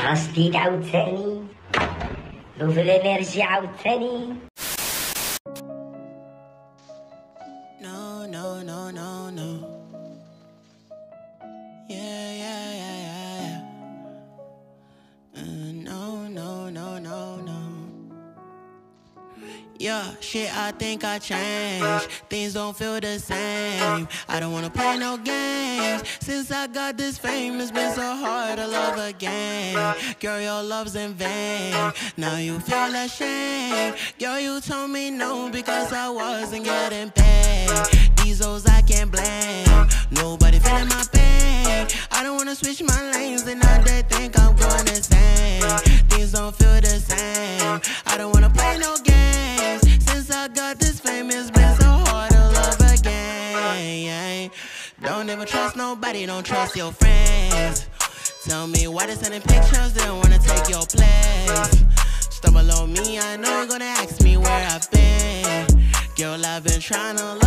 Hasti dauzeni, luvle energie auzeni. Yeah, shit, I think I changed. Things don't feel the same. I don't wanna play no games. Since I got this fame, it's been so hard to love again. Girl, your love's in vain. Now you feel ashamed. Girl, you told me no because I wasn't getting paid. These hoes I can't blame. Nobody feeling my pain. I don't wanna switch my lanes Don't ever trust nobody, don't trust your friends. Tell me why they sending pictures, they don't wanna take your place. Stumble on me, I know you're gonna ask me where I've been. Girl, I've been trying to